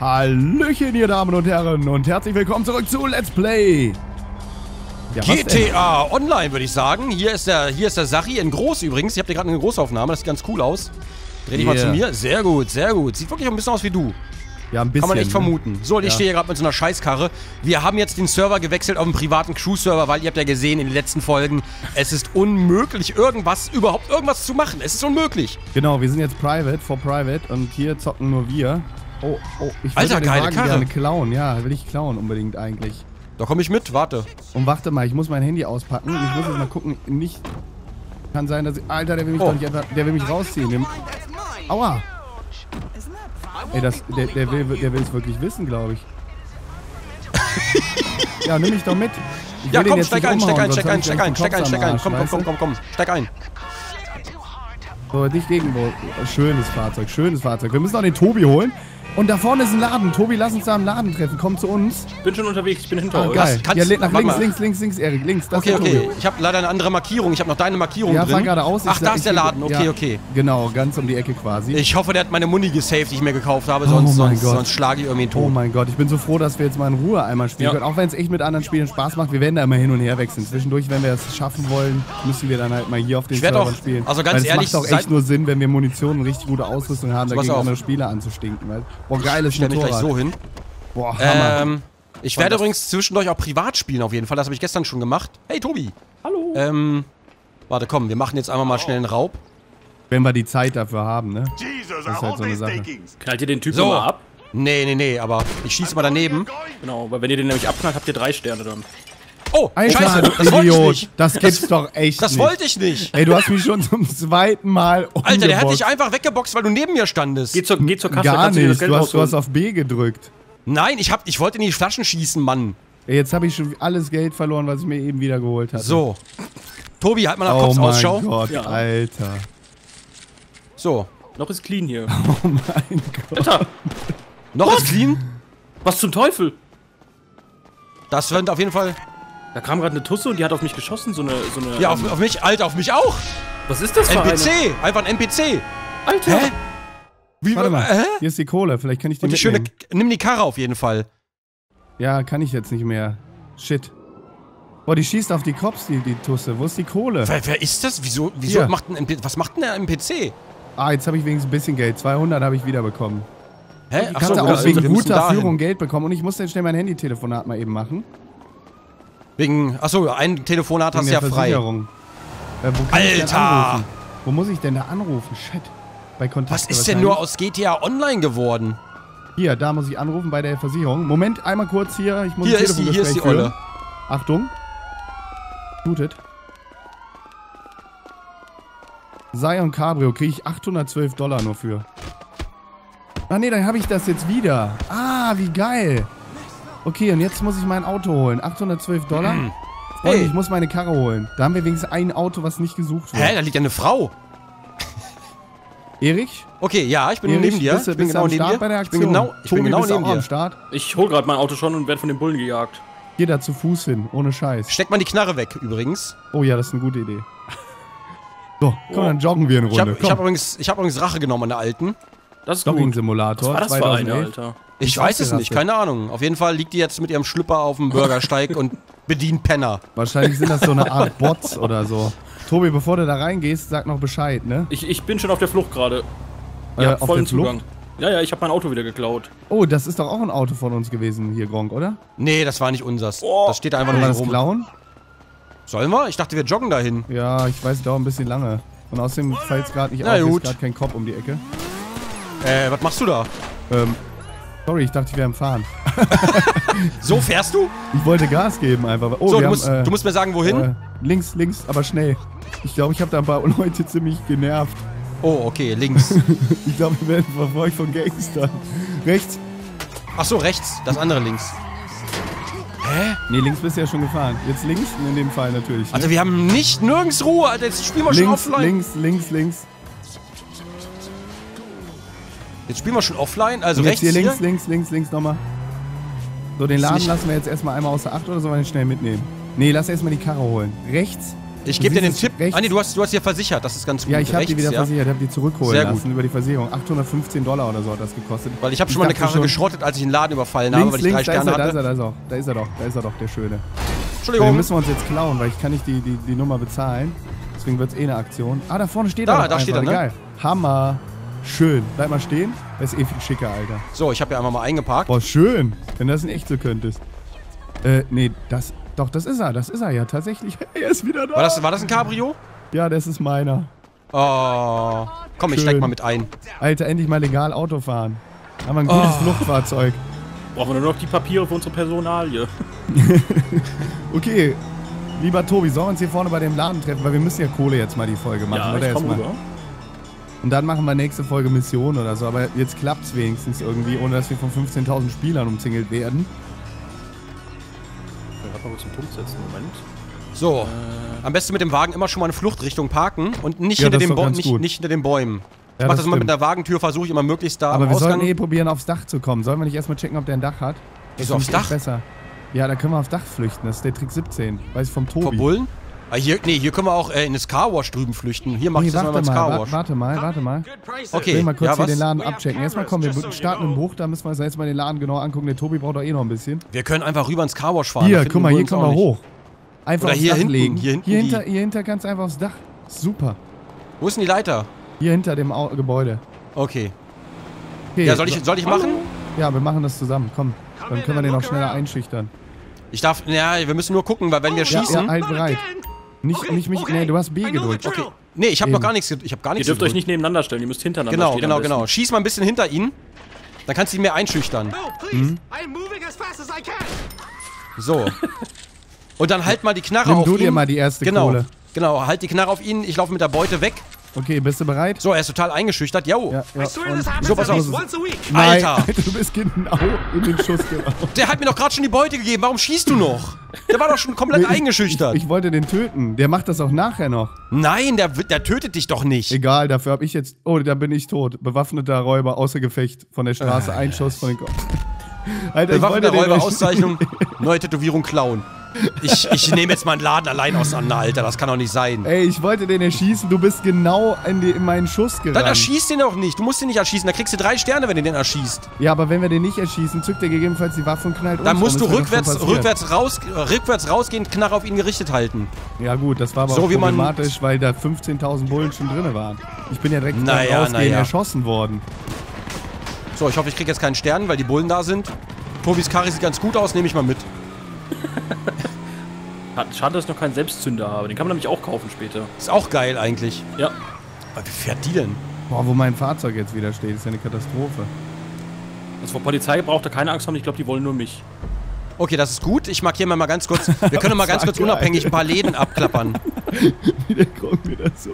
Hallöchen, ihr Damen und Herren, und herzlich willkommen zurück zu Let's Play. Ja, GTA Online, würde ich sagen. Hier ist der, hier ist der Sachi in groß übrigens. Ich habe dir gerade eine Großaufnahme, das sieht ganz cool aus. Dreh dich yeah. mal zu mir. Sehr gut, sehr gut. Sieht wirklich ein bisschen aus wie du. Ja, ein bisschen. Kann man echt ne? vermuten. So, und ich ja. stehe hier gerade mit so einer Scheißkarre. Wir haben jetzt den Server gewechselt auf einen privaten Crew-Server, weil ihr habt ja gesehen in den letzten Folgen, es ist unmöglich, irgendwas, überhaupt irgendwas zu machen. Es ist unmöglich. Genau, wir sind jetzt private, for private und hier zocken nur wir. Oh, oh, ich will Alter, geile Wagen Karre. gerne klauen. Ja, will ich klauen unbedingt eigentlich. Da komme ich mit, warte. Und warte mal, ich muss mein Handy auspacken. Ich muss jetzt mal gucken, nicht... Kann sein, dass ich... Alter, der will mich oh. doch nicht einfach... Der will mich rausziehen. Aua! Ey, das, der, der will der es wirklich wissen, glaube ich. ja, nimm mich doch mit. Ich ja, komm, steig ein, steig ein, steig ein, steig ein, steig ein, steig ein. Komm, komm, komm, komm, komm, steig ein. So, dich gegen... Schönes Fahrzeug, schönes Fahrzeug. Wir müssen auch den Tobi holen. Und da vorne ist ein Laden. Tobi, lass uns da im Laden treffen. Komm zu uns. Bin schon unterwegs, ich bin hinter oh, euch. Geil. ja, nach links, links, links, links, Erik, links. Das okay, okay. Ich habe leider eine andere Markierung. Ich habe noch deine Markierung ja, drin. Geradeaus. Ach, da ist der Laden. Okay, ja, okay. Genau, ganz um die Ecke quasi. Ich hoffe, der hat meine Muni gesaved, die ich mir gekauft habe. Sonst, oh sonst, sonst schlage ich irgendwie Ton. Oh mein Gott, ich bin so froh, dass wir jetzt mal in Ruhe einmal spielen ja. können. Auch wenn es echt mit anderen Spielen Spaß macht. Wir werden da immer hin und her wechseln. Zwischendurch, wenn wir es schaffen wollen, müssen wir dann halt mal hier auf den Servern spielen. Also ganz Weil ehrlich, es macht auch echt nur Sinn, wenn wir Munition und richtig gute Ausrüstung haben, dagegen andere Spieler anzustinken. Boah, geiles Motorrad. gleich so hin. Boah, Hammer. Ähm, ich werde übrigens zwischendurch auch privat spielen auf jeden Fall. Das habe ich gestern schon gemacht. Hey, Tobi. Hallo. Ähm, warte, komm, wir machen jetzt einfach mal schnell einen Raub. Wenn wir die Zeit dafür haben, ne? Das ist halt so eine Sache. Knallt ihr den Typen so. mal ab? Nee, nee, nee, aber ich schieße mal daneben. Genau, weil wenn ihr den nämlich abknallt, habt ihr drei Sterne dann. Oh, Alter, Scheiße, das wollte ich nicht. Das gibt's das, doch echt Das nicht. wollte ich nicht. Ey, du hast mich schon zum zweiten Mal umgeboxt. Alter, der hat dich einfach weggeboxt, weil du neben mir standest. Geh zur, geh zur Kasse, Gar nicht, du, du, hast, du hast auf B gedrückt. Nein, ich, hab, ich wollte in die Flaschen schießen, Mann. Jetzt habe ich schon alles Geld verloren, was ich mir eben wieder geholt hatte. So. Tobi, halt mal nach oh Kopf Ausschau. Oh mein Gott, ja. Alter. So. Noch ist clean hier. Oh mein Gott. Alter. Noch Was? ist clean? Was zum Teufel? Das wird auf jeden Fall... Da kam gerade eine Tusse und die hat auf mich geschossen, so eine... So eine ja, auf, ähm, auf mich, Alter, auf mich auch. Was ist das für NPC, eine? einfach ein NPC. Alter. Hä? Wie, Warte mal, äh? hier ist die Kohle, vielleicht kann ich die, die schöne, Nimm die Karre auf jeden Fall. Ja, kann ich jetzt nicht mehr. Shit. Boah, die schießt auf die Cops, die, die Tusse. Wo ist die Kohle? Wer, wer ist das? Wieso, wieso macht ein NPC, was macht denn der NPC? Ah, jetzt habe ich wenigstens ein bisschen Geld. 200 habe ich wieder bekommen. Hä? Ich kannte auch wegen guter Führung Geld bekommen und ich musste jetzt schnell mein Handy-Telefonat mal eben machen. Wegen, achso, ein Telefonat hast du ja frei. Äh, wo Alter! Wo muss ich denn da anrufen? Shit. Bei Kontakt Was ist denn nur aus GTA Online geworden? Hier, da muss ich anrufen bei der Versicherung. Moment, einmal kurz hier. Ich muss hier ist die, hier ist die Olle. Achtung. Blutet. Sion Cabrio kriege ich 812 Dollar nur für. Ah ne, dann habe ich das jetzt wieder. Ah, wie geil. Okay, und jetzt muss ich mein Auto holen. 812 Dollar. Hm. Freunde, hey. ich muss meine Karre holen. Da haben wir wenigstens ein Auto, was nicht gesucht wird. Hä, da liegt ja eine Frau. Erich? Okay, ja, ich bin Erich, neben dir. Bist, ich bin genau neben dir. Bei der Aktion. Ich bin genau, ich Tobi, bin genau neben dir. am Start. Ich hol gerade mein Auto schon und werde von den Bullen gejagt. Geh da zu Fuß hin, ohne Scheiß. Steckt man die Knarre weg, übrigens. Oh ja, das ist eine gute Idee. So, komm, oh. dann joggen wir eine Runde. Ich habe hab übrigens, hab übrigens Rache genommen an der alten. Das ist Jogging-Simulator. Was war das für eine, Alter? Ich, ich weiß es nicht, keine Ahnung. Auf jeden Fall liegt die jetzt mit ihrem Schlüpper auf dem Bürgersteig und bedient Penner. Wahrscheinlich sind das so eine Art Bots oder so. Tobi, bevor du da reingehst, sag noch Bescheid, ne? Ich, ich bin schon auf der Flucht gerade. Äh, ja, vollen Zugang. Ja, ja, ich habe mein Auto wieder geklaut. Oh, das ist doch auch ein Auto von uns gewesen hier, Gronk, oder? Nee, das war nicht unsers. Oh. Das steht einfach nur rum. klauen? Sollen wir? Ich dachte, wir joggen dahin. Ja, ich weiß, dauert ein bisschen lange. Und außerdem fällt es gerade nicht Na, auf, ist gerade kein Kopf um die Ecke. Äh, was machst du da? Ähm, sorry, ich dachte, wir wäre Fahren. so fährst du? Ich wollte Gas geben einfach. Oh, so, du, haben, musst, äh, du musst mir sagen, wohin? Äh, links, links, aber schnell. Ich glaube, ich habe da ein paar Leute ziemlich genervt. Oh, okay, links. ich glaube, wir werden verfolgt von Gangstern. Rechts. Ach so, rechts. Das andere links. Hä? Nee, links bist du ja schon gefahren. Jetzt links in dem Fall natürlich. Ne? Also wir haben nicht nirgends Ruhe, Alter. Jetzt spielen wir links, schon offline. Links, links, links. Jetzt spielen wir schon offline, also rechts hier. links, hier? links, links, links nochmal. So, den Laden lassen wir jetzt erstmal einmal außer Acht oder sollen wir den schnell mitnehmen? Nee, lass erstmal die Karre holen. Rechts Ich gebe dir den Tipp. rechts. Ah, nee, du hast, du hast hier versichert. Das ist ganz gut. Ja, ich habe die wieder ja. versichert, habe die zurückholen Sehr lassen gut. über die Versicherung. 815 Dollar oder so hat das gekostet. Weil ich habe schon mal eine Karre geschrottet, als ich den Laden überfallen Links, habe, weil ich drei links, da ist, Sterne er, da ist er, hatte. da ist er, da ist er doch, da ist er doch, der Schöne. Den Entschuldigung. müssen wir uns jetzt klauen, weil ich kann nicht die, die, die Nummer bezahlen. Deswegen wird es eh eine Aktion. Ah, da vorne steht Da, er doch da steht er, ne? Geil. Hammer. Schön. Bleib mal stehen. Das ist eh viel schicker, Alter. So, ich habe ja einmal mal eingeparkt. Boah, schön. Wenn das in echt so könntest. Äh, nee, das... Doch, das ist er. Das ist er ja tatsächlich. er ist wieder da. War das, war das ein Cabrio? Ja, das ist meiner. Oh. Komm, ich Schön. steig mal mit ein. Alter, endlich mal legal Auto fahren. Haben wir ein gutes Oh. Fluchtfahrzeug. Brauchen wir nur noch die Papiere für unsere Personalie. Okay, lieber Tobi, sollen wir uns hier vorne bei dem Laden treffen? Weil wir müssen ja Kohle jetzt mal die Folge machen, Ja, oder? ich komm Erstmal. rüber. Und dann machen wir nächste Folge Mission oder so. Aber jetzt klappt's wenigstens irgendwie, ohne dass wir von 15.000 Spielern umzingelt werden. Ich hab mal kurz einen Punkt setzen. Moment. So. Am besten mit dem Wagen immer schon mal in Fluchtrichtung parken und nicht, Ja, hinter, den nicht, nicht hinter den Bäumen. Ich Ja, mach das das immer mit der Wagentür, versuche ich immer möglichst da Aber wir Ausgang. sollten eh probieren, aufs Dach zu kommen. Sollen wir nicht erstmal checken, ob der ein Dach hat? Wieso aufs Dach? besser. Ja, da können wir aufs Dach flüchten. Das ist der Trick 17. Weiß ich vom Tobi. Vor Bullen? Ah, hier, nee, hier können wir auch äh, in das Carwash drüben flüchten. Hier mach Nee, ich das mal warte ins Carwash. warte mal, warte mal. Ich Okay, will mal kurz ja, hier was? den Laden abchecken. Erstmal kommen wir starten im Bruch, da müssen wir uns jetzt mal den Laden genau angucken. Der Tobi braucht doch eh noch ein bisschen. Wir können einfach rüber ins Carwash fahren. Hier, guck mal, hier auch wir hoch. Einfach Oder aufs hier Dach hinten, legen. hier hinten hier, hinter, hier hinter kannst du einfach aufs Dach. Super. Wo ist denn die Leiter? Hier hinter dem Au Gebäude. Okay. Okay, Ja, soll ich, soll ich machen? Ja, wir machen das zusammen. Komm, dann können wir den auch schneller einschüchtern. Ich darf, ja, wir müssen nur gucken, weil wenn wir Ja, schießen... ja, halt bereit. Nicht, nicht mich, nee, du hast B gedrückt. Okay. Nee, ich habe noch gar nichts, ich habe gar Ihr nichts dürft euch gedrückt. nicht nebeneinander stellen, ihr müsst hintereinander Genau, stehen. genau, besten. genau. Schieß mal ein bisschen hinter ihn. Dann kannst du ihn mehr einschüchtern. No, please. I'm moving as fast as I can. So. Und dann halt mal die Knarre Nimm auf du ihn. dir mal die erste genau. Kohle. Genau, halt die Knarre auf ihn. Ich laufe mit der Beute weg. Okay, bist du bereit? So, er ist total eingeschüchtert. Jo. Ja, ja. So, pass auf. Nein, Alter. du bist genau in den Schuss geraten. Der hat mir doch gerade schon die Beute gegeben. Warum schießt du noch? Der war doch schon komplett Nee, ich- eingeschüchtert. Ich, ich wollte den töten. Der macht das auch nachher noch. Nein, der, der tötet dich doch nicht. Egal, dafür habe ich jetzt. Oh, da bin ich tot. Bewaffneter Räuber außer Gefecht von der Straße. Ein Schuss von den Kopf. Alter, ich Bewaffneter wollte den Räuber, nicht- Auszeichnung, neue Tätowierung klauen. Ich, ich nehme jetzt mal einen Laden allein auseinander, Alter. Das kann doch nicht sein. Ey, ich wollte den erschießen. Du bist genau in, die, in meinen Schuss gerannt. Dann erschießt den doch nicht. Du musst den nicht erschießen. Da kriegst du drei Sterne, wenn du den erschießt. Ja, aber wenn wir den nicht erschießen, zückt er gegebenenfalls die Waffe und knallt uns. Dann musst du rückwärts, rückwärts, raus, äh, rückwärts rausgehen, Knarre auf ihn gerichtet halten. Ja gut, das war aber So auch wie man- problematisch, weil da 15.000 Bullen schon drin waren. Ich bin ja direkt Naja, Rausgehen naja. erschossen worden. So, ich hoffe, ich krieg jetzt keinen Stern, weil die Bullen da sind. Tobis Karre sieht ganz gut aus, nehme ich mal mit. Schade, dass ich noch keinen Selbstzünder habe. Den kann man nämlich auch kaufen später. Ist auch geil eigentlich. Ja. Aber wie fährt die denn? Boah, wo mein Fahrzeug jetzt wieder steht, ist ja eine Katastrophe. Also vor Polizei braucht er keine Angst haben, ich glaube, die wollen nur mich. Okay, das ist gut. Ich markiere mal, mal ganz kurz. Wir können mal ganz kurz unabhängig ein paar Läden abklappern. Wie der kommt mir das so.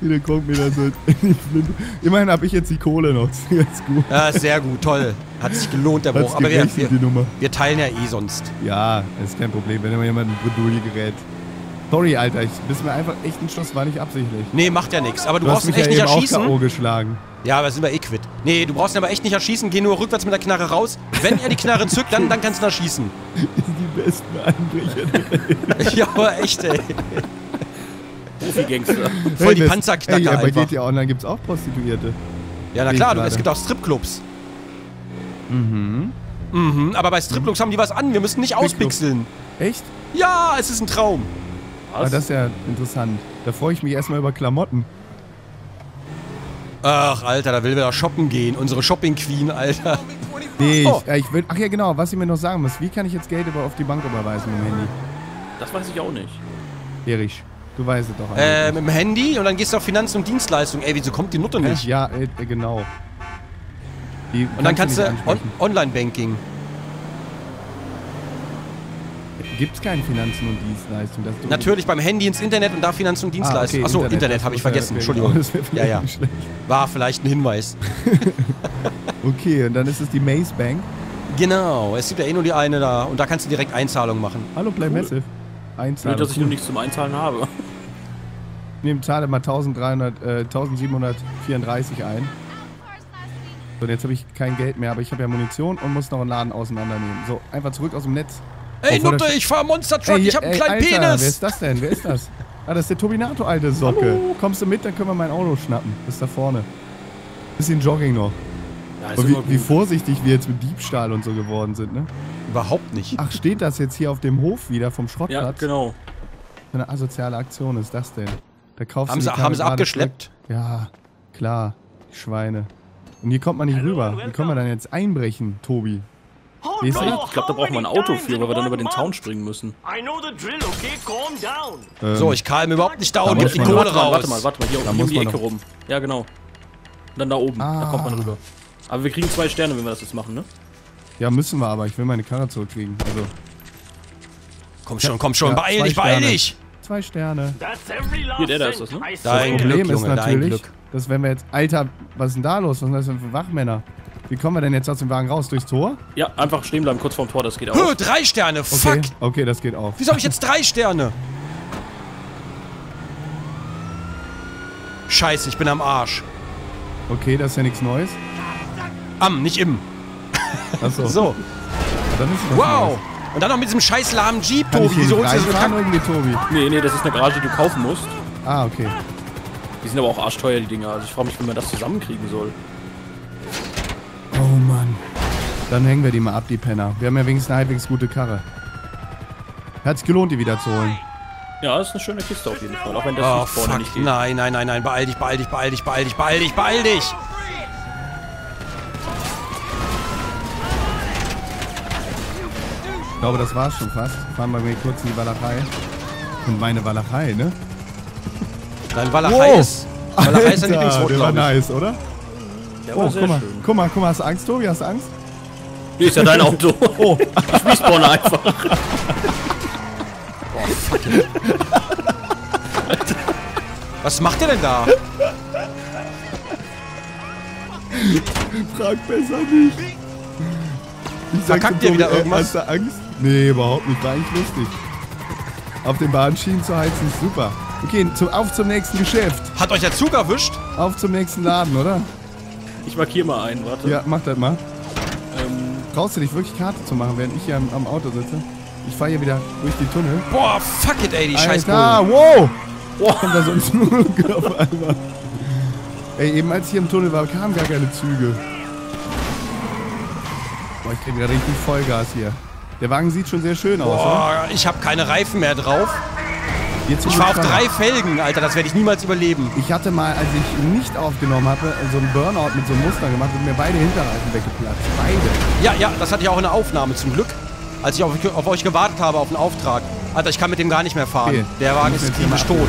Wie der kommt mir das so. in. Immerhin habe ich jetzt die Kohle noch. Das ist gut. Ja, sehr gut, toll. Hat sich gelohnt, der Bruch. Aber wir, wir, Nummer. wir teilen ja eh sonst. Ja, ist kein Problem, wenn immer jemand ein Bredouille gerät. Sorry, Alter, ich bist mir einfach echt ein Schuss, war nicht absichtlich. Nee, macht ja nichts. Aber du, Du brauchst ihn mich ja echt nicht eben auch erschießen. K.O. geschlagen. Ja, aber sind wir eh quitt. Nee, du brauchst ihn aber echt nicht erschießen. Geh nur rückwärts mit der Knarre raus. Wenn er die Knarre zückt, dann, dann kannst du ihn erschießen. Die besten Einbrecher. ja, aber echt, ey. Profi-Gangster. Voll die das- Panzerknacker Ey, ja, bei einfach. GTA Online gibt's auch Prostituierte. Ja, na klar, du, es gibt auch Stripclubs. Mhm. Mhm, aber bei Stripclubs haben die was an. Wir müssen nicht auspixeln. Echt? Ja, es ist ein Traum. Ah, das ist ja interessant. Da freue ich mich erstmal über Klamotten. Ach, Alter, da will wieder shoppen gehen. Unsere Shopping Queen, Alter. Nee, Oh. ich, äh, ich will, ach ja genau, was ich mir noch sagen muss. Wie kann ich jetzt Geld über, auf die Bank überweisen mit dem Handy? Das weiß ich auch nicht. Erich, du weißt es doch. Äh, mit dem Handy und dann gehst du auf Finanzen und Dienstleistungen. Ey, wieso kommt die Nutte nicht? ja, äh, genau. Die Und dann kannst du nicht on ansprechen. Online-Banking. Gibt's keine Finanzen und Dienstleistungen? Natürlich beim Handy ins Internet und da Finanzen und Ah, Dienstleistungen. okay, Achso, Internet, das habe ich vergessen. Entschuldigung. Ja, vielleicht ja. War vielleicht ein Hinweis. Okay, und dann ist es die Maze Bank. Genau, es gibt ja eh nur die eine da und da kannst du direkt Einzahlungen machen. Hallo, Play Massive. Blöd, Einzahlung. dass ich nur nichts zum Einzahlen habe. Nehmen zahle mal 1300, äh, 1734 ein. So, und jetzt habe ich kein Geld mehr, aber ich habe ja Munition und muss noch einen Laden auseinandernehmen. So, einfach zurück aus dem Netz. Ey, Obwohl Nutte, ich fahr Monster Truck, ich hab einen ey, kleinen Alter, Wer Penis. ist das denn? Wer ist das? Ah, das ist der Tobinato, alte Socke. Kommst du mit, dann können wir mein Auto schnappen. Bis da vorne. Bisschen Jogging noch. Ja, ist wie, wie vorsichtig wir jetzt mit Diebstahl und so geworden sind, ne? Überhaupt nicht. Ach, steht das jetzt hier auf dem Hof wieder vom Ja, Schrottplatz? genau. Für eine asoziale Aktion ist das denn? Da kaufst Haben du sie, haben sie abgeschleppt? zurück. Ja, klar. Die Schweine. Und hier kommt man nicht rüber. Wie können wir dann jetzt einbrechen, Tobi? Ich glaube, da braucht man ein Auto für, weil wir dann über den? Zaun springen müssen. Down. Ähm, So, ich kam überhaupt nicht da Da gib die Kohle warte mal, raus. warte mal, warte mal. Hier, Da um muss die Ecke rum. Ja, genau. Und dann da oben. Da Ah. kommt man rüber. Aber wir kriegen zwei Sterne, wenn wir das jetzt machen, ne? Ja, müssen wir aber. Ich will meine Karre zurückkriegen. Also, Komm schon, komm schon, Ja, beeil dich, beeil dich. zwei Sterne. Hier, der da ist das, ne? Dein swear. Glück, Problem ist Junge, dein natürlich, Glück. dass wenn wir jetzt... Alter, was ist denn da los? Was sind das denn für Wachmänner? Wie kommen wir denn jetzt aus dem Wagen raus? Durchs Tor? Ja, einfach stehen bleiben, kurz vorm Tor, das geht auch. Hö, drei Sterne, Okay, fuck. okay, das geht auf. Wieso habe ich jetzt drei Sterne? Scheiße, ich bin am Arsch. Okay, das ist ja nichts Neues. Am, nicht im. Achso, So, dann ist es wow. Neues. Und dann noch mit diesem scheiß lahmen Jeep, Kann Tobi. Wieso holst du so eine Kack... irgendwie, Tobi? Nee, nee, das ist eine Garage, die du kaufen musst. Ah, okay. Die sind aber auch arschteuer, die Dinger. Also ich frage mich, wie man das zusammenkriegen soll. Oh Mann. Dann hängen wir die mal ab, die Penner. Wir haben ja wenigstens eine halbwegs gute Karre. Hat sich gelohnt, die wieder zu holen. Ja, das ist eine schöne Kiste auf jeden Fall. Auch wenn das Oh, nicht vorne fuck. nicht geht. Nein, nein, nein, nein. Beeil dich, beeil dich, beeil dich, beeil dich, beeil dich, beeil dich. Ich glaube, das war's schon fast. Fahren wir mal kurz in die Walachei. Und meine Walachei, ne? Dein Walachei Wow. ist... Walachei ist dein Alter, Lieblingswort, der war nice, oder? Der Oh, war sehr guck mal. schön. Guck mal, guck mal, hast du Angst, Tobi? Hast du Angst? Hier ist ja dein Auto. Oh, ich respawne einfach. Was macht der denn da? Frag besser nicht. Ich Verkackt ihr wieder Tobi, ey, irgendwas? Hast du Angst? Nee, überhaupt nicht. War eigentlich lustig. Auf den Bahnschienen zu heizen ist super. Okay, zum, auf zum nächsten Geschäft. Hat euch der Zug erwischt? Auf zum nächsten Laden, oder? Ich markiere mal einen, warte. Ja, mach das mal. Ähm, Traust du dich wirklich Karte zu machen, während ich hier am, am Auto sitze? Ich fahre hier wieder durch die Tunnel. Boah, fuck it, ey, die scheiß Bullen. wow! Boah, kommt da so ein Zug auf einmal. Ey, eben als ich hier im Tunnel war, kamen gar keine Züge. Boah, ich krieg wieder richtig Vollgas hier. Der Wagen sieht schon sehr schön aus? Boah, ich habe keine Reifen mehr drauf. Jetzt Ich fahr auf drei Felgen, Alter, das werde ich niemals überleben. Ich hatte mal, als ich nicht aufgenommen habe, so einen Burnout mit so einem Muster gemacht und mir beide Hinterreifen weggeplatzt. Beide. Ja, ja, das hatte ich auch in der Aufnahme zum Glück. Als ich auf, auf euch gewartet habe, auf einen Auftrag. Alter, ich kann mit dem gar nicht mehr fahren. Okay. Der Wagen ist klinisch tot.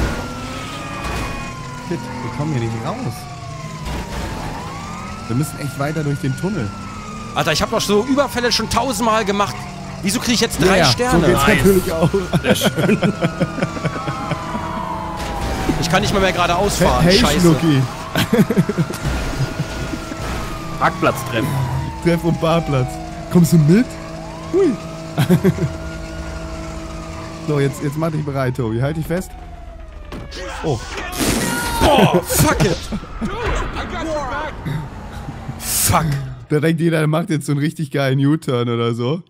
Shit, wir kommen hier nicht raus. Wir müssen echt weiter durch den Tunnel. Alter, ich habe doch so Überfälle schon tausendmal gemacht. Wieso kriege ich jetzt drei ja, Sterne? So geht's natürlich auch. Ich kann nicht mal mehr geradeaus fahren. Hey, Scheiße. Schnucki. Parkplatz treffen. Treff- und Barplatz. Kommst du mit? Hui. so, jetzt, jetzt mach dich bereit, Tobi. Halt dich fest. Oh, Boah, fuck it. Fuck. da denkt jeder, der macht jetzt so einen richtig geilen U-Turn oder so.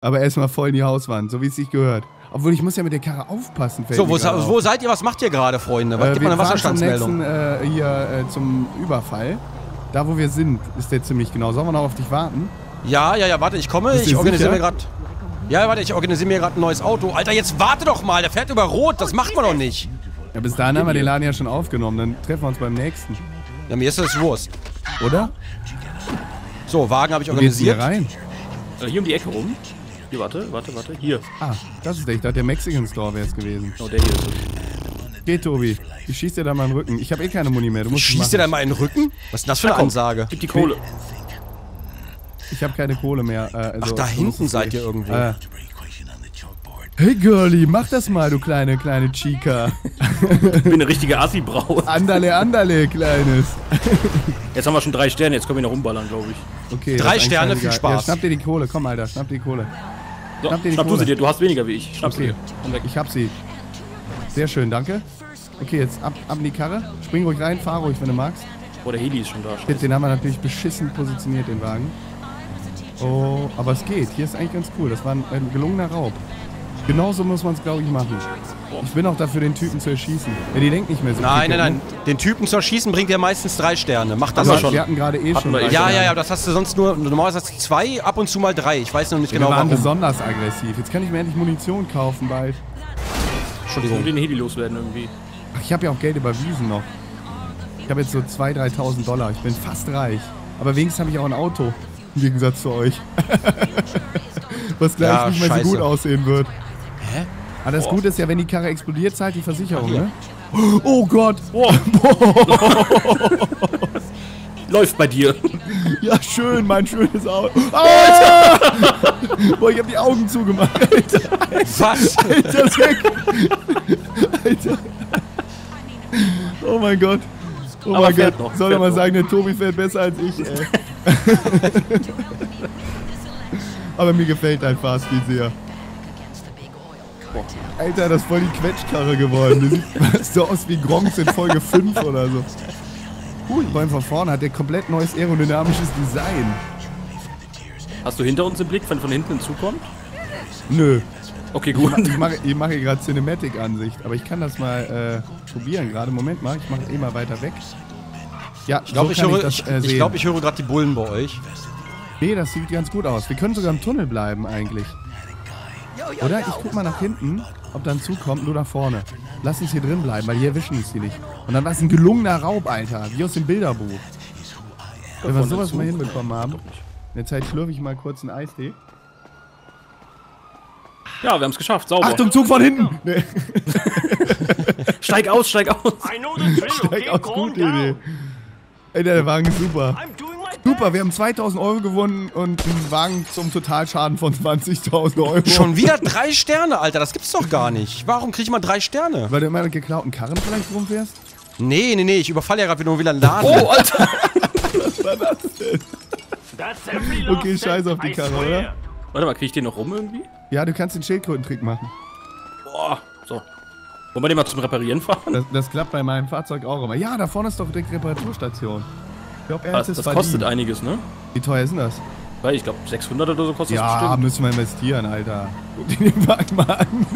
Aber erstmal voll in die Hauswand, so wie es sich gehört. Obwohl, ich muss ja mit der Karre aufpassen. So, wo, wo seid ihr? Was macht ihr gerade, Freunde? Was Äh, gibt wir mal eine fahren zum Wasserstandsmeldung? nächsten, äh, hier äh, zum Überfall. Da, wo wir sind, ist der ziemlich genau. Sollen wir noch auf dich warten? Ja, ja, ja, warte, ich komme. Bist Ich organisiere mir gerade. Ja, warte, ich organisiere mir gerade ein neues Auto. Alter, jetzt warte doch mal, der fährt über Rot, das macht man doch nicht. Ja, bis dahin haben wir den Laden ja schon aufgenommen. Dann treffen wir uns beim nächsten. Ja, mir ist das Wurst. Oder? So, Wagen habe ich geht's hier organisiert. rein? Äh, hier um die Ecke rum. Hier, warte, warte, warte. Hier. Ah, das ist der. Ich dachte, der Mexican Store wäre es gewesen. Oh, der hier ist es. Geh, Tobi. Ich schieß dir da mal in den Rücken. Ich habe eh keine Muni mehr. Du musst es Schießt dir da mal in den Rücken? Was ist denn das für eine. Ansage? Gib die Kohle. Ich habe keine Kohle mehr. Äh, also, Ach, da hinten seid ihr irgendwo. Äh. Hey, Girlie, mach das mal, du kleine, kleine Chica. Ich bin eine richtige Assi-Braue. Andale, andale, kleines. Jetzt haben wir schon drei Sterne, jetzt können wir noch rumballern, glaube ich. Okay. Drei Sterne, viel Spaß. Ja, schnapp dir die Kohle. Komm, Alter, schnapp dir die Kohle. So, Schnapp dir schnapp du sie dir, du hast weniger wie ich. Schnapp sie Okay. dir. Und weg. Ich hab sie. Sehr schön, danke. Okay, jetzt ab, ab in die Karre. Spring ruhig rein, fahr ruhig, wenn du magst. Oh, der Heli ist schon da. Shit, den haben wir natürlich beschissen positioniert, den Wagen. Oh, aber es geht. Hier ist eigentlich ganz cool. Das war ein, ein gelungener Raub. Genauso muss man es, glaube ich, machen. Ich bin auch dafür, den Typen zu erschießen. Ja, die denkt nicht mehr so. Nein, nein, ne? nein. Den Typen zu erschießen bringt ja meistens drei Sterne. Mach das Aber mal schon. wir hatten gerade eh Hatten schon. wir. Ja, ja, ja, das hast du sonst nur, normalerweise hast du zwei, ab und zu mal drei. Ich weiß noch nicht Wir genau waren warum. besonders aggressiv. Jetzt kann ich mir endlich Munition kaufen bald. Entschuldigung. den Heli loswerden irgendwie. Ach, ich habe ja auch Geld überwiesen noch. Ich habe jetzt so 2.000, 3.000 Dollar. Ich bin fast reich. Aber wenigstens habe ich auch ein Auto. Im Gegensatz zu euch. Was gleich Ja, nicht mehr scheiße. so gut aussehen wird. Hä? Aber das Boah. Gute ist ja, wenn die Karre explodiert, zahlt die Versicherung, ne? Oh Gott! Läuft bei dir. Ja, schön, mein schönes Auto. Ah! Boah, ich hab die Augen zugemacht. Alter, Was? Alter, ist weg. Alter. Oh mein Gott. Oh Aber mein Gott. noch, Soll fährt er mal noch. sagen, der Tobi fährt besser als ich, ey. Aber mir gefällt dein Fahrstil sehr. Alter, das ist voll die Quetschkarre geworden. Die sieht so aus wie Gronks in Folge 5 oder so. Cool. Vor allem von vorne hat der komplett neues aerodynamisches Design. Hast du hinter uns im Blick, wenn von hinten hinzukommt? Nö. Okay, gut. Ich mache ich mache hier gerade Cinematic-Ansicht, aber ich kann das mal äh, probieren gerade. Moment mal, ich mache eh mal weiter weg. Ja, Ich glaube, ich, kann höre, das, ich, äh, ich, glaub, ich höre gerade die Bullen bei euch. Nee, das sieht ganz gut aus. Wir können sogar im Tunnel bleiben eigentlich. Oder? Ich guck mal nach hinten, ob da ein Zug kommt, nur nach vorne. Lass uns hier drin bleiben, weil hier erwischen uns die nicht. Und dann war es ein gelungener Raub, Alter. Wie aus dem Bilderbuch. Wenn wir sowas mal hinbekommen haben. In der Zeit schlürfe ich mal kurz einen Eistee. Ja, wir haben es geschafft. Sauber. Achtung, Zug von hinten! Nee, Steig aus, steig aus. I know the drill, okay? steig aus, Calm gute Idee. Ey, der Wagen ist super. Super, wir haben 2000 Euro gewonnen und einen Wagen zum Totalschaden von 20.000 Euro. Schon wieder drei Sterne, Alter. Das gibt's doch gar nicht. Warum krieg ich mal drei Sterne? Weil du immer mit geklauten Karren vielleicht rumfährst? Nee, nee, nee. Ich überfalle ja gerade wieder nur wieder einen Laden. Oh, Alter. That's every last Okay, scheiß auf die Karre, oder? Warte mal, krieg ich den noch rum irgendwie? Ja, du kannst den Schildkrötentrick machen. Boah, so. Wollen wir den mal zum Reparieren fahren? Das, das klappt bei meinem Fahrzeug auch immer. Ja, da vorne ist doch direkt Reparaturstation. Ich glaube, er Das, hat es das verdient. kostet einiges, ne? Wie teuer ist denn das? Weil ich glaube 600 oder so kostet das Ja, bestimmt. müssen wir investieren, Alter. Guck dir den Wagen mal an.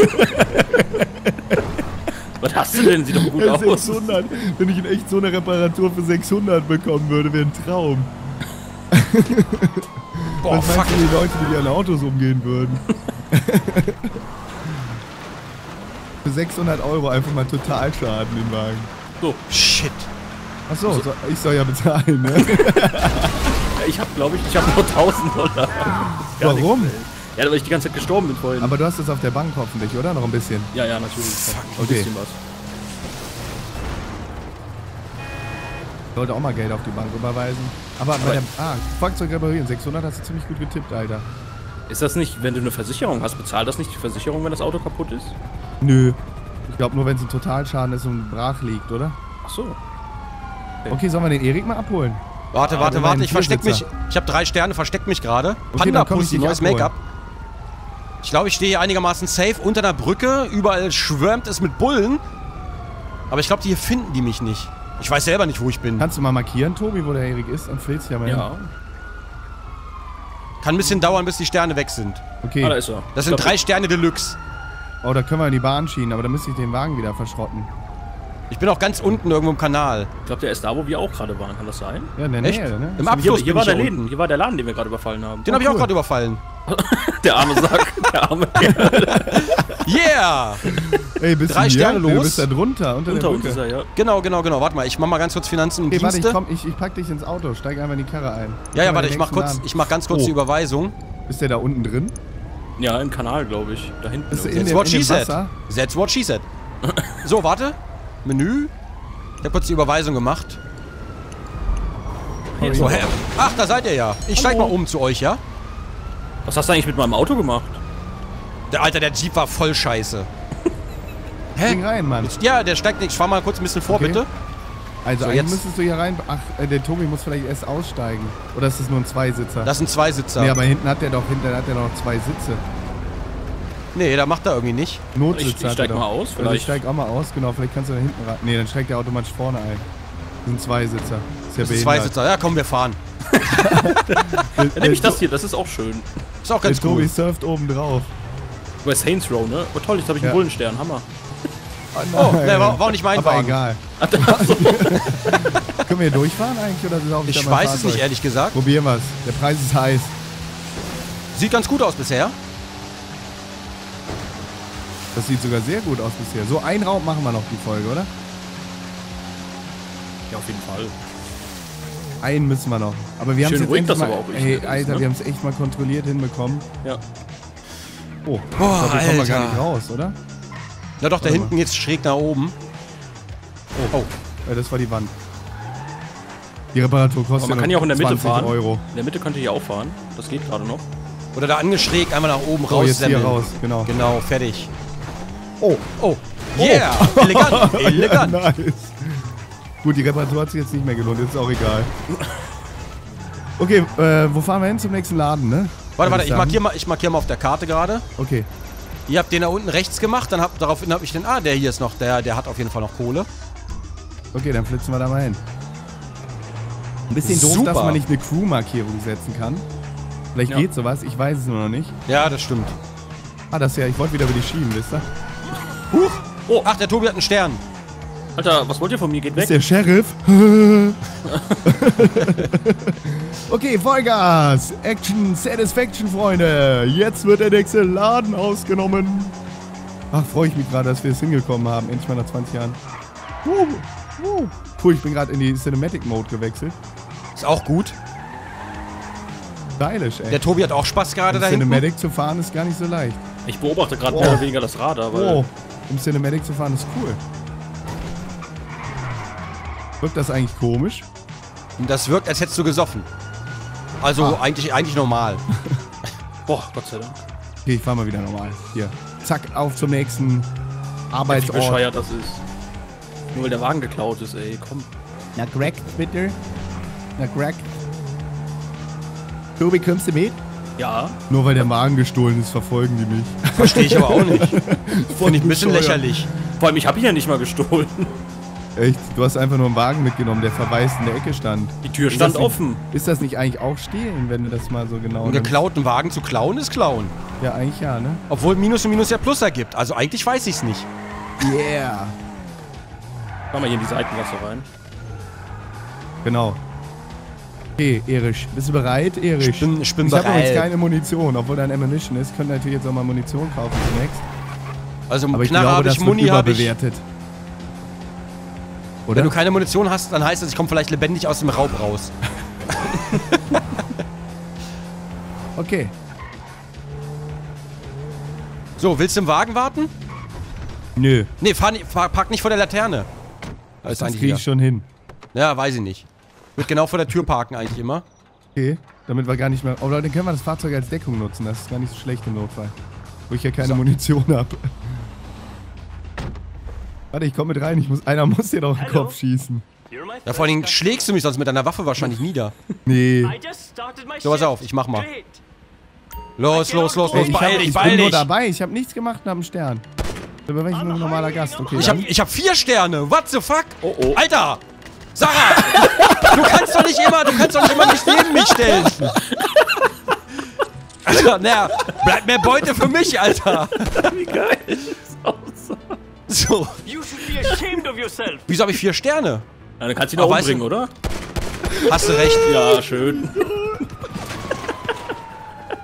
Was hast du denn? Sieht doch gut aus. 600. Wenn ich in echt so eine Reparatur für 600 bekommen würde, wäre ein Traum. Boah, Was fuck. die Leute, die ihren Autos umgehen würden? für 600 Euro einfach mal Totalschaden den Wagen. So, Shit. Achso, so, ich soll ja bezahlen, ne? ich habe glaube ich, ich habe nur 1000 Dollar. Warum? Ja, weil ich die ganze Zeit gestorben bin vorhin. Aber du hast es auf der Bank hoffentlich, oder? Noch ein bisschen. ja, ja, natürlich. Ein Okay. bisschen was. Ich sollte auch mal Geld auf die Bank überweisen. Aber bei der. Ah, Fahrzeug reparieren. 600 hast du ziemlich gut getippt, Alter. Ist das nicht, wenn du eine Versicherung hast, bezahlt das nicht die Versicherung, wenn das Auto kaputt ist? Nö. Ich glaube nur, wenn es ein Totalschaden ist und brach liegt, oder? Ach so. Okay, sollen wir den Erik mal abholen? Warte, warte, meinen warte. Ich versteck mich. Ich habe drei Sterne, versteck mich gerade. komm Panda ich Pussy, neues. Make-up. Ich glaube, ich stehe hier einigermaßen safe unter einer Brücke. Überall schwärmt es mit Bullen. Aber ich glaube, die hier finden die mich nicht. Ich weiß selber nicht, wo ich bin. Kannst du mal markieren, Tobi, wo der Erik ist? Dann filzt ja mal hin. Ja. Kann ein bisschen dauern, bis die Sterne weg sind. Okay. Ah, da ist er. Das sind Ich glaub, drei Sterne Deluxe. Oh, da können wir in die Bahn schienen, aber dann müsste ich den Wagen wieder verschrotten. Ich bin auch ganz unten irgendwo im Kanal. Ich glaube, der ist da, wo wir auch gerade waren. Kann das sein? Ja, in der Echt? Nähe, ne? Im Hier, Abfluss hier bin war ich der hier Laden. unten. Hier war der Laden, den wir gerade überfallen haben. Den habe ich auch cool. gerade überfallen. Der arme Sack. Der arme Kerl. Yeah! Ey, bist Drei du hier? Sterne Du los. bist da drunter, unter, Unter der uns ist er, ja. Genau, genau, genau. Warte mal, ich mach mal ganz kurz Finanzen und Okay, warte, ich, Dienste. komm, ich, ich pack dich ins Auto. Steig einfach in die Karre ein. ja, ja, warte, ich mach kurz, ich mach ganz kurz Oh. die Überweisung. Ist der da unten drin? Ja, im Kanal, glaube ich. Da hinten. Ist er in That's dem, what in she said. Wasser? That's what she said. So, warte. Menü. Ich hab kurz die Überweisung gemacht. Sorry. So, hä? Ach, da seid ihr ja. Ich steig mal um zu euch, ja? Was hast du eigentlich mit meinem Auto gemacht? Der Alter, der Jeep war voll scheiße. Hä? rein, Mann. Ja, der steigt nicht. Ich fahr mal kurz ein bisschen vor, Okay. bitte. Also So, eigentlich jetzt- müsstest du hier rein. Ach, äh, der Tobi muss vielleicht erst aussteigen. Oder ist das nur ein Zweisitzer? Das sind zwei Sitzer. nee, aber hinten hat der doch hinten hat der noch zwei Sitze. Nee, da macht er irgendwie nicht. Notsitze Ich- ich hat steig er doch. mal aus, Also ich vielleicht. steig auch mal aus, genau. Vielleicht kannst du da hinten rein. Nee, dann steigt der automatisch vorne ein. Das sind Zweisitzer. Ist ja Das sind behindert. zwei Sitzer. Ja, komm, wir fahren. Der, Ja, nehme ich der, das hier, das ist auch schön. Ist auch der ganz Tobi cool. surft oben drauf. Bei Saints Row, ne? Oh toll, jetzt habe ich einen Ja. Bullenstern. Hammer. Oh, ne, war, war auch nicht mein Aber Wagen. egal. Können wir hier durchfahren eigentlich oder laufe ich Ich weiß es nicht, ehrlich gesagt. Probieren wir es. Der Preis ist heiß. Sieht ganz gut aus bisher. Das sieht sogar sehr gut aus bisher. So ein Raum machen wir noch die Folge, oder? Ja, auf jeden Fall. Einen müssen wir noch. Aber wir haben es jetzt endlich das mal, aber auch ne? Alter, wir haben es echt mal kontrolliert hinbekommen. Ja. Oh, Boah, wir kommen wir gar nicht raus, oder? Ja doch, da Warte hinten geht's schräg nach oben. Oh. Ja, das war die Wand. Die Reparatur kostet Aber man kann ja auch in der Mitte 20 fahren. Euro. In der Mitte könnt ihr hier auch fahren. Das geht gerade noch. Oder da angeschrägt, einmal nach oben Oh, raus. jetzt hier raus, genau. Genau, fertig. Oh, Oh. Yeah, elegant, elegant. nice. Gut, die Reparatur hat sich jetzt nicht mehr gelohnt, ist auch egal. Okay, äh, wo fahren wir hin? Zum nächsten Laden, ne? Warte, warte, ich markiere mal, ich markier mal auf der Karte gerade. Okay. Ihr habt den da unten rechts gemacht, dann hab, daraufhin habe ich den, ah, der hier ist noch, der, der hat auf jeden Fall noch Kohle. Okay, dann flitzen wir da mal hin. Ein bisschen doof, Super. dass man nicht eine Crew-Markierung setzen kann. Vielleicht Ja. geht sowas, ich weiß es nur noch nicht. Ja, das stimmt. Ah, das ja, ich wollte wieder über die Schienen, wisst ihr? Oh, ach, der Tobi hat einen Stern. Alter, was wollt ihr von mir? Geht Ist weg. der Sheriff? okay, Vollgas! Action, Satisfaction, Freunde! Jetzt wird der nächste Laden ausgenommen. Ach, freue ich mich gerade, dass wir es hingekommen haben. Endlich mal nach 20 Jahren. Uh, uh. Cool, ich bin gerade in die Cinematic Mode gewechselt. Ist auch gut. Stylisch, ey. Der Tobi hat auch Spaß gerade Im da hinten. Cinematic zu fahren ist gar nicht so leicht. Ich beobachte gerade Oh. mehr oder weniger das Radar, weil Wow, im Cinematic zu fahren ist cool. Wirkt das eigentlich komisch? Das wirkt, als hättest du gesoffen. Also Ah. eigentlich, eigentlich normal. boah, Gott sei Dank. Okay, ich fahr mal wieder normal. Hier. Zack, auf zum nächsten Wie Arbeitsort. bescheuert das ist. Nur weil der Wagen geklaut ist, ey, komm. Na, Greg, bitte. Na, Greg. Tobi, kommst du mit? Ja, Nur weil der Magen gestohlen ist, verfolgen die mich. Verstehe ich aber auch nicht. Finde ich ein bisschen lächerlich. vor allem ich habe ihn ja nicht mal gestohlen. Echt? Du hast einfach nur einen Wagen mitgenommen, der verwaist in der Ecke stand. Die Tür Ist stand nicht- offen. Ist das nicht eigentlich auch stehlen, wenn du das mal so genau Einen geklauten Wagen zu klauen ist klauen. Ja, eigentlich ja, ne? Obwohl Minus und Minus ja Plus ergibt. Also eigentlich weiß ich es nicht. Yeah. Fahr mal hier in die Seitengasse rein. Genau. Okay, Erich. Bist du bereit, Erich? Ich bin- ich bin ich habe bereit. übrigens keine Munition, obwohl da ein Ammunition ist. Könnt ihr natürlich jetzt auch mal Munition kaufen zunächst. Also Aber ich Knarre habe das ich, Muni habe ich. überbewertet. Wenn Oder? du keine Munition hast, dann heißt das, ich komme vielleicht lebendig aus dem Raub raus. Okay. So, willst du im Wagen warten? Nö. Nee, fahr, nicht- fahr, park nicht vor der Laterne. Da ist Das kriege ich schon hin. Ja, weiß ich nicht. Wird genau vor der Tür parken eigentlich immer. Okay. Damit wir gar nicht mehr. Aber dann können wir das Fahrzeug als Deckung nutzen. Das ist gar nicht so schlecht im Notfall. Wo ich ja keine Munition habe. Warte, ich komme mit rein. Ich muss, einer muss dir doch den Hallo? Kopf schießen. Ja, vor allen Dingen first schlägst du mich sonst mit deiner Waffe wahrscheinlich nieder. Nee. So, pass auf, ich mach mal. Los, los, los, Ey, los, ich, beeil hab, dich, ich beeil bin nur dich. dabei. Ich habe nichts gemacht und hab einen Stern. Da bin ich nur ein normaler Gast. Okay. Ich hab, ich hab vier Sterne. What the fuck? Oh, oh. Alter! Sarah! du kannst doch nicht immer, du kannst doch nicht immer nicht neben mich stellen. Alter, naja, bleibt mehr Beute für mich, Alter. Wie geil das aussah. So, You should be ashamed of yourself. wieso habe ich vier Sterne? Ja, dann kannst du ihn doch weißt umbringen, oder? Hast du recht. Ja, schön.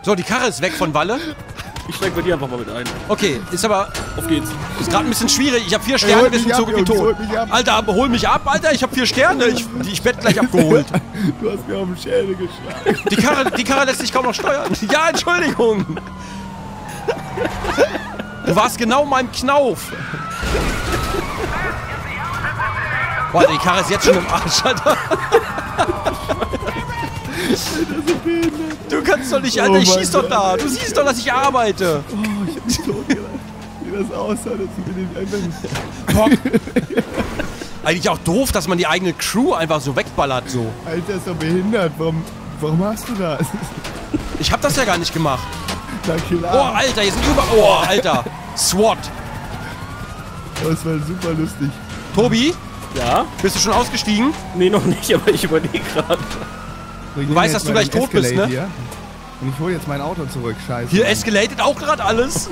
So, die Karre ist weg von Walle. Ich steig bei dir einfach mal mit ein. Okay, ist aber Auf geht's. ist gerade ein bisschen schwierig. Ich habe vier Sterne, wir sind so gut wie tot. Alter, aber hol mich ab, Alter. Ich habe vier Sterne. Ich, ich werd gleich abgeholt. Du hast mir auf den Schädel geschlagen. Die Karre, die Karre lässt sich kaum noch steuern. Ja, Entschuldigung. Du warst genau meinem Knauf. Boah, die Karre ist jetzt schon im Arsch, Alter. Du kannst doch nicht, Alter, Oh ich schieß doch da. Du siehst doch, dass ich arbeite. Oh, ich hab mich totgelacht. Wie das aussah, dass ich mir den einfach. Boah. Eigentlich auch doof, dass man die eigene Crew einfach so wegballert, so. Alter, ist doch behindert. Warum, warum hast du das? Ich hab das ja gar nicht gemacht. Na Oh, klar. Alter, hier sind über... Oh, Alter. SWAT. Das war super lustig. Tobi, Ja? bist du schon ausgestiegen? Nee, noch nicht, aber ich überlege gerade. So, ich weißt, dass du gleich tot bist, ne? Und ich hole jetzt mein Auto zurück, scheiße. Hier Mann. escalated auch gerade alles.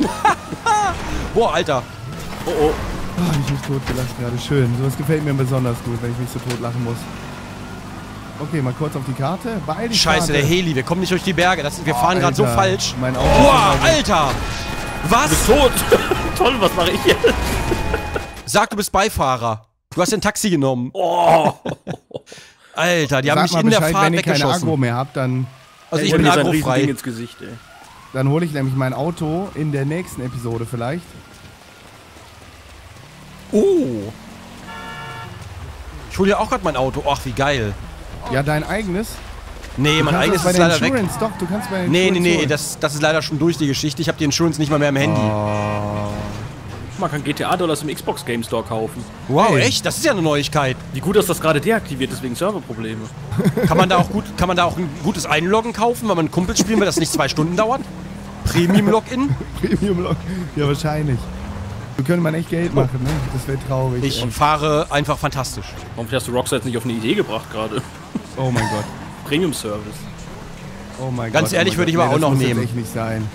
Boah, Alter. Oh, oh. Oh, hab ich mich totgelacht gerade. Schön. Sowas gefällt mir besonders gut, wenn ich mich so totlachen muss. Okay, mal kurz auf die Karte. Dich, Scheiße, Karte. der Heli. Wir kommen nicht durch die Berge. Das, wir fahren gerade so falsch. Mein Auto Boah, ist Alter. Was? Bist tot. Toll, was mache ich jetzt? Sag, du bist Beifahrer. Du hast ein Taxi genommen. Oh. Alter, die haben Sag mich mal in der Bescheid, Fahrt wenn ihr keine Agro weggeschossen. mehr habt, dann, Also ich Hol bin agrofrei. ins Gesicht, ey. dann hole ich nämlich mein Auto in der nächsten Episode vielleicht. Oh. Ich hole ja auch gerade mein Auto. Ach, wie geil. Ja, dein eigenes. Nee, Du mein eigenes ist der leider weg. Insurance, Doch, du kannst bei der Nee, nee, Insurance nee, holen. das, das ist leider schon durch die Geschichte. Ich habe die Insurance nicht mal mehr im Handy. Oh. Man kann GTA-Dollars im Xbox Game Store kaufen. Wow, Hey. echt? Das ist ja eine Neuigkeit. Wie gut, dass das gerade deaktiviert ist wegen Serverprobleme. Kann man da auch gut, kann man da auch ein gutes Einloggen kaufen, wenn man Kumpel spielen will, das nicht zwei Stunden dauert? Premium-Login? Premium Lock. Ja, wahrscheinlich. So könnte man echt Geld machen, ne? Das wäre traurig. Ich ey. fahre einfach fantastisch. Warum hast du Rockstar jetzt nicht auf eine Idee gebracht gerade? Oh mein Gott. Premium-Service. Oh mein Ganz Gott. ehrlich, oh mein würde ich aber auch das noch muss nehmen. echt nicht sein.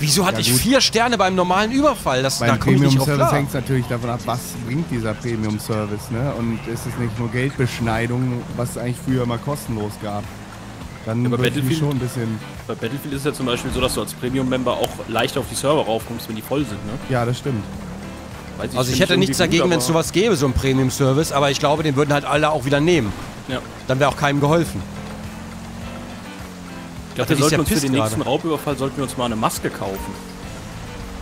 Wieso hatte Ja, ich vier Sterne beim normalen Überfall? Das, da Beim ich drauf Premium-Service klar. hängt es natürlich davon ab, was bringt dieser Premium-Service, ne? Und ist es nicht nur Geldbeschneidung, was es eigentlich früher immer kostenlos gab? Dann Ja, ich mich Battlefield- schon ein bisschen... Bei Battlefield ist es ja zum Beispiel so, dass du als Premium-Member auch leichter auf die Server raufkommst, wenn die voll sind, ne? Ja, das stimmt. Weiß Also ich hätte nichts dagegen, wenn es sowas gäbe, so ein Premium-Service, aber ich glaube, den würden halt alle auch wieder nehmen. Ja. Dann wäre auch keinem geholfen. Ich glaube, wir sollten sehr uns für den nächsten gerade. Raubüberfall sollten wir uns mal eine Maske kaufen.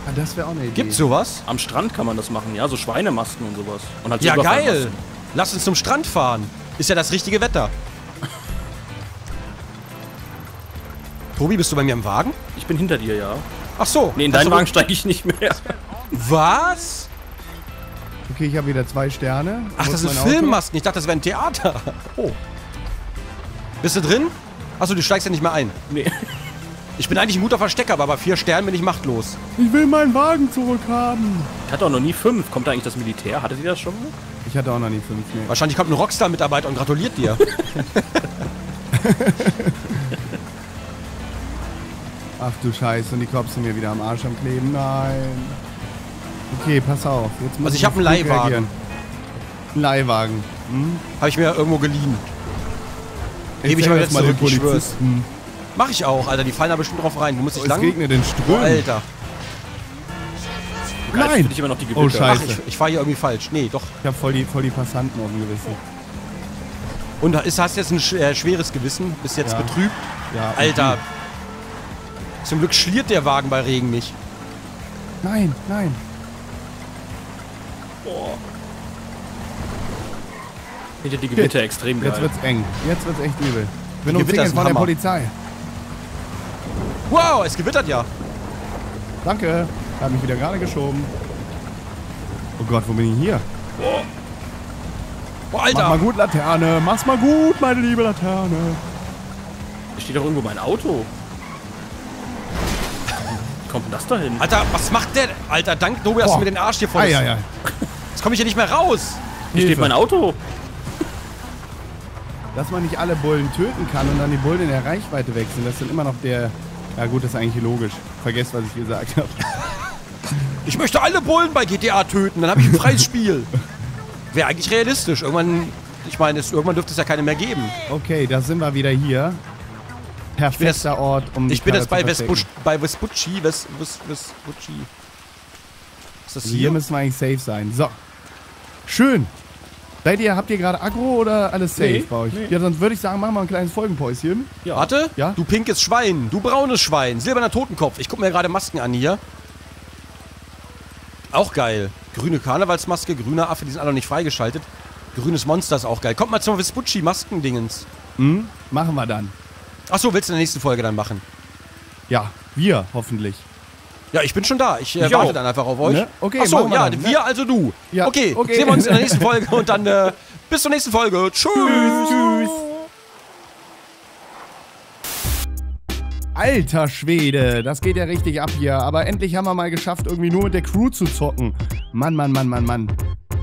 Ah, das wäre auch eine Idee. Gibt's sowas? Am Strand kann man das machen, ja, so Schweinemasken und sowas. Und halt so Ja, geil. Lass uns zum Strand fahren. Ist ja das richtige Wetter. Tobi, bist du bei mir im Wagen? Ich bin hinter dir, ja. Ach so. Nee, in deinen du- Wagen steige ich nicht mehr. Was? Okay, ich habe wieder zwei Sterne. Ach, das sind? Filmmasken. Ich dachte, das wäre ein Theater. Oh. Bist du drin? Achso, du steigst ja nicht mehr ein. nee. Ich bin eigentlich ein guter Verstecker, aber bei vier Sternen bin ich machtlos. Ich will meinen Wagen zurückhaben. Ich hatte auch noch nie fünf. Kommt da eigentlich das Militär? Hattet ihr das schon mal? Ich hatte auch noch nie fünf mehr. Wahrscheinlich kommt ein Rockstar-Mitarbeiter und gratuliert dir. Ach du Scheiße, und die Cops sind mir wieder am Arsch am Kleben. Nein. Okay, pass auf. Jetzt muss Also ich hab einen flug Leihwagen. reagieren. Ein Leihwagen. Hm? Habe ich mir irgendwo geliehen. Gebe ich mal das jetzt zurück, ich schwör's. Polizisten. Mach ich auch, Alter. Die fallen da bestimmt drauf rein. Du musst Oh, dich es lang... regnet in Oh, Strömen. Alter. Nein. ich immer noch die Gewitter. Oh, Scheiße. Ach, ich, ich fahre hier irgendwie falsch. Nee, doch. Ich habe voll die, voll die Passanten auf dem Gewissen. Und ist, hast jetzt ein äh, schweres Gewissen? Bist jetzt Ja. betrübt? Ja, Alter. Zum Glück schliert der Wagen bei Regen nicht. Nein, nein. Hinter die Gewitter extrem geil. Jetzt wird's eng. Jetzt wird's echt übel. Ich bin umzingelt sind von der. Polizei. Wow, es gewittert ja. Danke. Hat mich wieder gerade geschoben. Oh Gott, wo bin ich hier? Boah, Mach mal Alter. gut, Laterne. Mach's mal gut, meine liebe Laterne. Da steht doch irgendwo mein Auto. Wie kommt denn das da hin? Alter, was macht der? Alter, dank Tobi, dass du mir den Arsch hier voll. Jetzt komme ich hier nicht mehr raus. Hier steht mein Auto. Dass man nicht alle Bullen töten kann und dann die Bullen in der Reichweite wechseln, das ist dann immer noch der... Ja gut, das ist eigentlich logisch. Vergesst, was ich gesagt habe. Ich möchte alle Bullen bei GTA töten, dann habe ich ein freies Spiel. Wäre eigentlich realistisch. Irgendwann, ich meine, es, irgendwann dürfte es ja keine mehr geben. Okay, da sind wir wieder hier. Perfekter Ort, um Ich bin jetzt bei. Vespucci, bei Vespucci, Ves, Ves, Vespucci. Ist das Also hier hier? müssen wir eigentlich safe sein. So. Schön. Seid ihr, habt ihr gerade Aggro oder alles safe Nee, bei euch? nee. Ja, dann würde ich sagen, machen wir ein kleines Folgenpäuschen. Ja. Warte, Ja? du pinkes Schwein, du braunes Schwein, silberner Totenkopf. Ich gucke mir gerade Masken an hier. Auch geil. Grüne Karnevalsmaske, grüner Affe, die sind alle noch nicht freigeschaltet. Grünes Monster ist auch geil. Kommt mal zum Vespucci Maskendingens. Hm? Machen wir dann. Achso, willst du in der nächsten Folge dann machen? Ja, wir hoffentlich. Ja, ich bin schon da. Ich, äh, Ich warte auch. dann einfach auf euch. Ne? Okay, Achso, machen wir ja, dann, ne? wir also du. Ja, okay, okay. sehen wir uns in der nächsten Folge und dann äh, bis zur nächsten Folge. Tschüss. Tschüss. Alter Schwede, das geht ja richtig ab hier. Aber endlich haben wir mal geschafft, irgendwie nur mit der Crew zu zocken. Mann, Mann, Mann, Mann, Mann.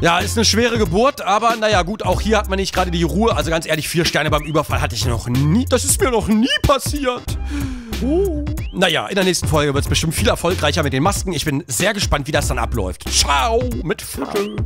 Ja, ist eine schwere Geburt, aber naja, gut, auch hier hat man nicht gerade die Ruhe. Also ganz ehrlich, vier Sterne beim Überfall hatte ich noch nie. Das ist mir noch nie passiert. Naja, in der nächsten Folge wird es bestimmt viel erfolgreicher mit den Masken. Ich bin sehr gespannt, wie das dann abläuft. Ciao mit Futte.